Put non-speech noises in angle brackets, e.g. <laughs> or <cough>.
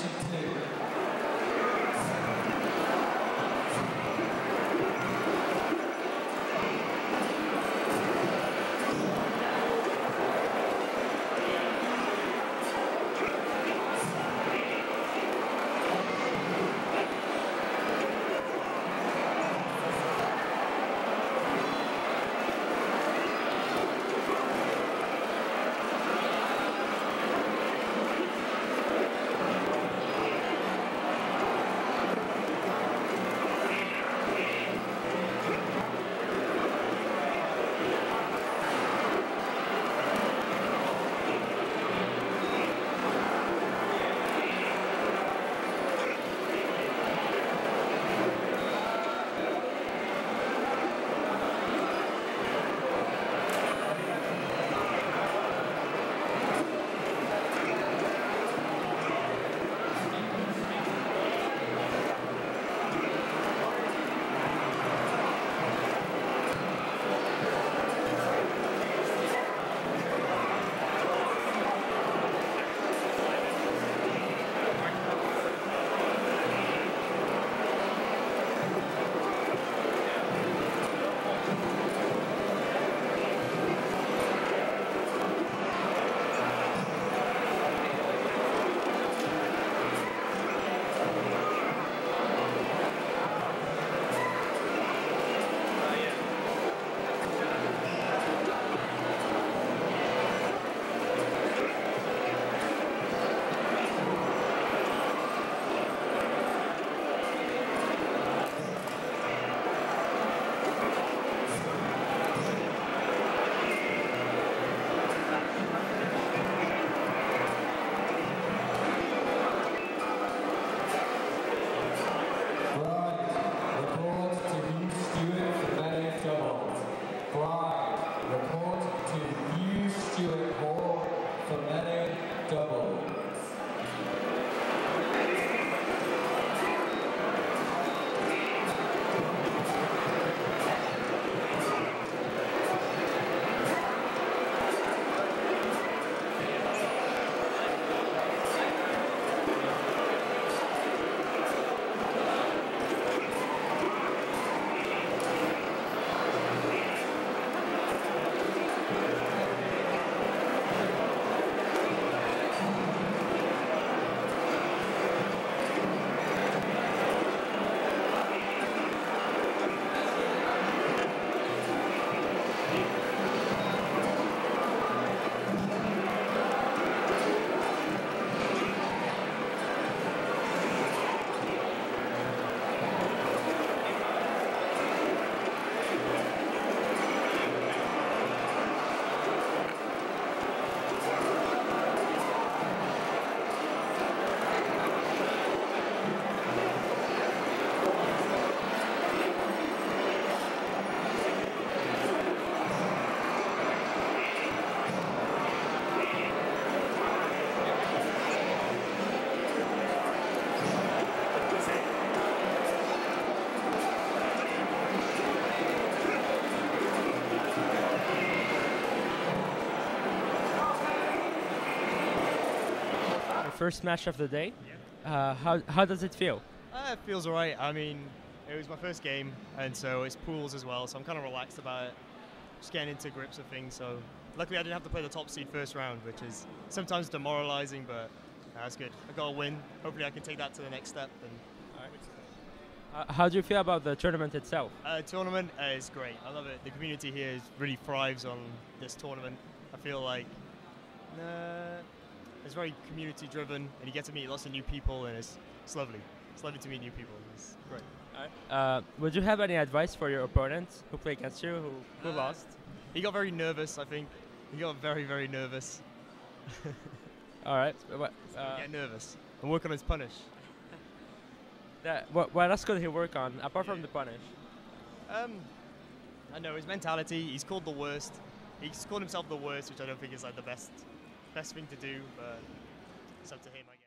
Jackson Taylor. First match of the day. Uh, how, how does it feel? Uh, it feels alright. I mean, it was my first game, and so it's pools as well, so I'm kind of relaxed about it. Just getting into grips of things. So luckily, I didn't have to play the top seed first round, which is sometimes demoralizing, but that's good. I got a win. Hopefully, I can take that to the next step. And Uh, how do you feel about the tournament itself? uh, tournament uh, is great. I love it. The community here is, really thrives on this tournament. I feel like uh, it's very community driven, and you get to meet lots of new people, and it's, it's lovely. It's lovely to meet new people. It's great. Uh, would you have any advice for your opponent who played against you, who, who Uh, lost? He got very nervous. I think he got very, very nervous. <laughs> All right. Uh, get nervous and work on his punish. that, what, what else could he work on apart from the punish? Um, I know his mentality. He's called the worst. He's called himself the worst, which I don't think is like the best, best thing to do. But it's up to him. I